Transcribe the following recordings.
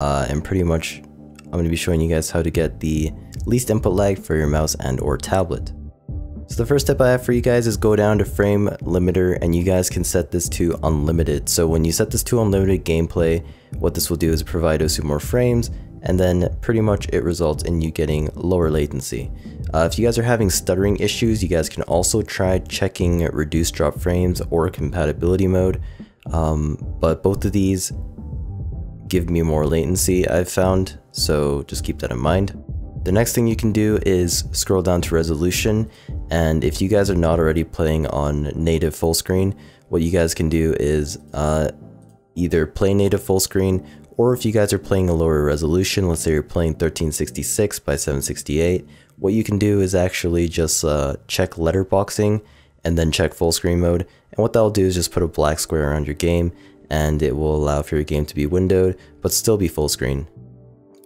uh, and pretty much I'm going to be showing you guys how to get the least input lag for your mouse and or tablet. So the first step I have for you guys is go down to frame limiter and you guys can set this to unlimited. So when you set this to unlimited gameplay, what this will do is provide us with more frames and then pretty much it results in you getting lower latency. Uh, if you guys are having stuttering issues, you guys can also try checking reduce drop frames or compatibility mode. Um, but both of these give me more latency I've found, so just keep that in mind. The next thing you can do is scroll down to resolution and if you guys are not already playing on native full screen, what you guys can do is uh, either play native full screen or if you guys are playing a lower resolution, let's say you're playing 1366 by 768, what you can do is actually just uh, check letterboxing and then check full screen mode. And what that'll do is just put a black square around your game and it will allow for your game to be windowed, but still be full screen.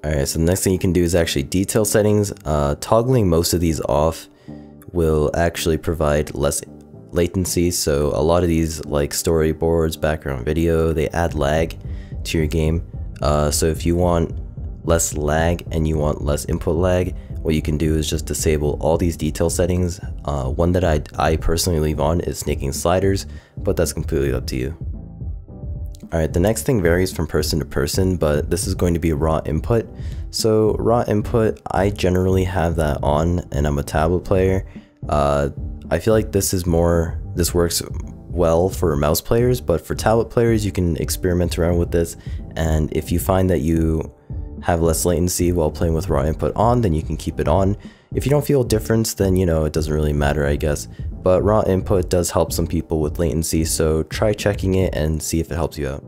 Alright, so the next thing you can do is actually detail settings. Uh, toggling most of these off will actually provide less latency, so a lot of these like storyboards, background video, they add lag to your game. Uh, so if you want less lag and you want less input lag, what you can do is just disable all these detail settings. Uh, one that I, I personally leave on is snaking sliders, but that's completely up to you. Alright, the next thing varies from person to person, but this is going to be raw input. So raw input, I generally have that on and I'm a tablet player. Uh, I feel like this is more, this works well for mouse players, but for tablet players, you can experiment around with this. And if you find that you have less latency while playing with raw input on, then you can keep it on. If you don't feel a difference, then you know, it doesn't really matter, I guess but raw input does help some people with latency, so try checking it and see if it helps you out.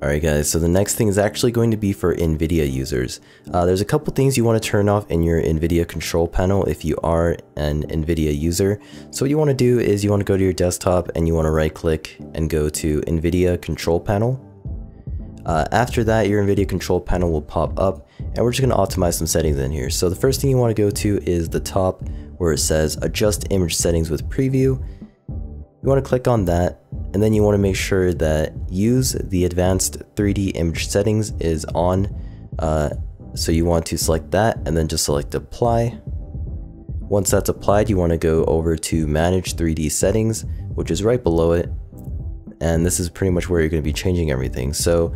Alright guys, so the next thing is actually going to be for NVIDIA users. Uh, there's a couple things you want to turn off in your NVIDIA control panel if you are an NVIDIA user. So what you want to do is you want to go to your desktop and you want to right click and go to NVIDIA control panel. Uh, after that, your NVIDIA control panel will pop up and we're just going to optimize some settings in here. So the first thing you want to go to is the top where it says adjust image settings with preview. You want to click on that and then you want to make sure that use the advanced 3D image settings is on. Uh, so you want to select that and then just select apply. Once that's applied, you want to go over to manage 3D settings, which is right below it. And this is pretty much where you're going to be changing everything. So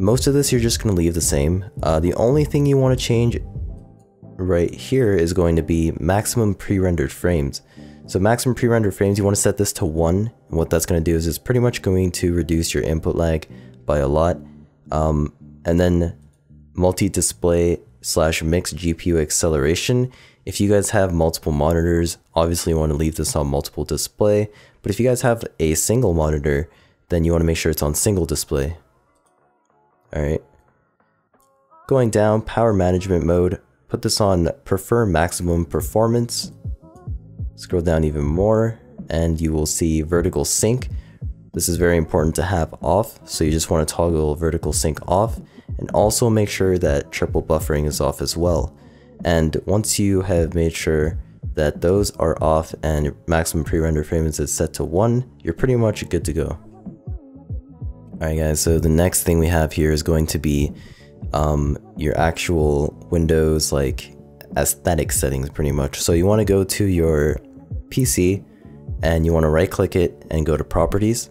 most of this you're just going to leave the same. Uh, the only thing you want to change right here is going to be maximum pre-rendered frames. So maximum pre-rendered frames, you want to set this to 1. And what that's going to do is it's pretty much going to reduce your input lag by a lot. Um, and then multi-display slash mixed GPU acceleration. If you guys have multiple monitors, obviously you want to leave this on multiple display. But if you guys have a single monitor, then you want to make sure it's on single display. Alright. Going down, power management mode. Put this on prefer maximum performance. Scroll down even more and you will see vertical sync. This is very important to have off, so you just want to toggle vertical sync off and also make sure that triple buffering is off as well. And once you have made sure that those are off and maximum pre-render frames is set to 1, you're pretty much good to go. Alright guys, so the next thing we have here is going to be um, your actual Windows like aesthetic settings pretty much. So you want to go to your PC and you want to right click it and go to properties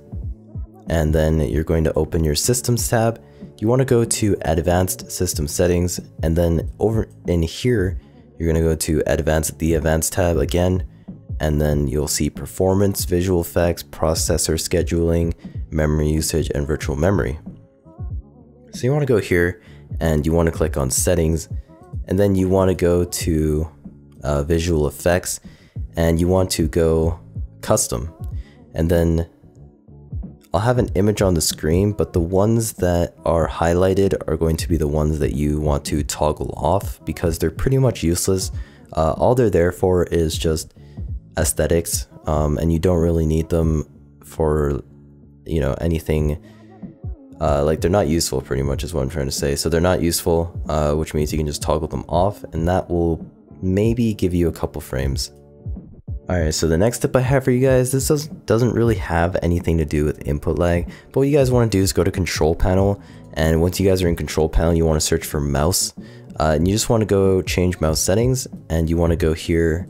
and then you're going to open your systems tab. You want to go to advanced system settings and then over in here you're going to go to advanced the advanced tab again and then you'll see performance, visual effects, processor scheduling, memory usage and virtual memory. So you want to go here and you want to click on settings and then you want to go to uh, visual effects and you want to go custom and then I'll have an image on the screen but the ones that are highlighted are going to be the ones that you want to toggle off because they're pretty much useless uh, all they're there for is just aesthetics um, and you don't really need them for you know anything uh, like they're not useful pretty much is what I'm trying to say. So they're not useful, uh, which means you can just toggle them off and that will maybe give you a couple frames. Alright, so the next tip I have for you guys, this does, doesn't really have anything to do with input lag, but what you guys want to do is go to control panel, and once you guys are in control panel, you want to search for mouse, uh, and you just want to go change mouse settings, and you want to go here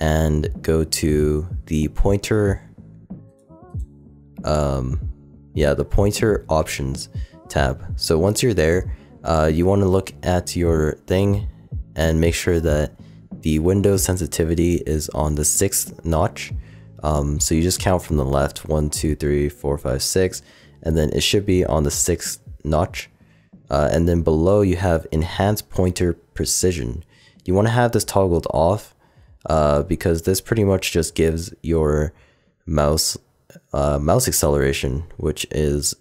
and go to the pointer, um, yeah, the pointer options tab. So once you're there, uh, you want to look at your thing and make sure that the window sensitivity is on the sixth notch. Um, so you just count from the left, one, two, three, four, five, six, and then it should be on the sixth notch. Uh, and then below you have enhanced pointer precision. You want to have this toggled off uh, because this pretty much just gives your mouse uh, mouse acceleration, which is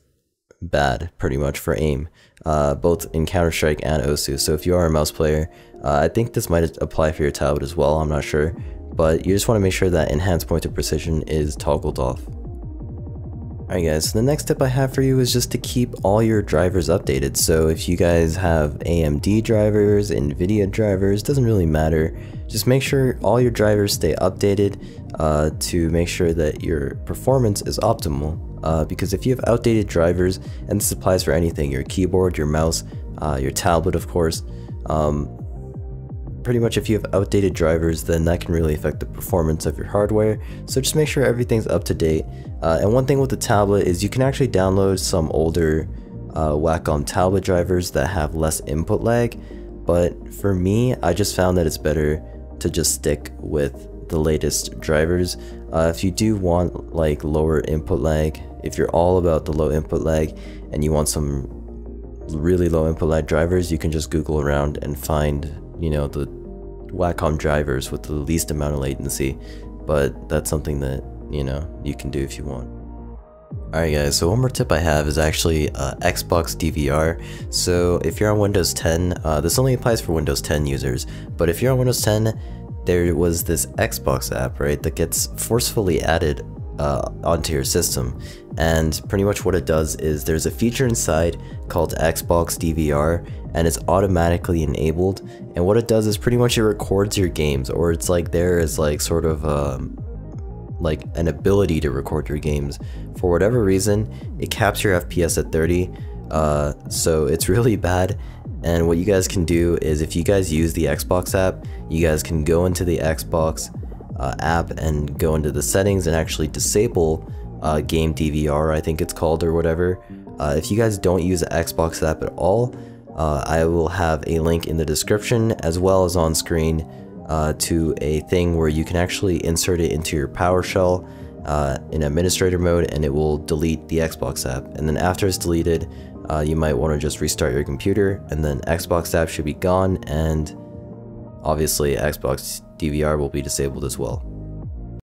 bad pretty much for aim, uh, both in Counter-Strike and Osu. So if you are a mouse player, uh, I think this might apply for your tablet as well, I'm not sure. But you just want to make sure that enhanced pointer precision is toggled off. Alright guys, so the next tip I have for you is just to keep all your drivers updated. So if you guys have AMD drivers, NVIDIA drivers, doesn't really matter. Just make sure all your drivers stay updated uh, to make sure that your performance is optimal. Uh, because if you have outdated drivers, and this applies for anything, your keyboard, your mouse, uh, your tablet of course, um, pretty much if you have outdated drivers, then that can really affect the performance of your hardware. So just make sure everything's up to date. Uh, and one thing with the tablet is you can actually download some older uh, Wacom tablet drivers that have less input lag. But for me, I just found that it's better to just stick with the latest drivers. Uh, if you do want like lower input lag, if you're all about the low input lag and you want some really low input lag drivers, you can just Google around and find you know, the Wacom drivers with the least amount of latency, but that's something that, you know, you can do if you want. Alright guys, so one more tip I have is actually uh, Xbox DVR. So if you're on Windows 10, uh, this only applies for Windows 10 users, but if you're on Windows 10, there was this Xbox app, right, that gets forcefully added uh, onto your system. And pretty much what it does is there's a feature inside called Xbox DVR and it's automatically enabled. And what it does is pretty much it records your games or it's like there is like sort of um, like an ability to record your games. For whatever reason, it caps your FPS at 30. Uh, so it's really bad. And what you guys can do is if you guys use the Xbox app, you guys can go into the Xbox uh, app and go into the settings and actually disable uh, game DVR, I think it's called or whatever. Uh, if you guys don't use the Xbox app at all, uh, I will have a link in the description as well as on screen uh, to a thing where you can actually insert it into your PowerShell uh, in administrator mode and it will delete the Xbox app. And then after it's deleted, you might want to just restart your computer and then Xbox app should be gone and obviously Xbox DVR will be disabled as well.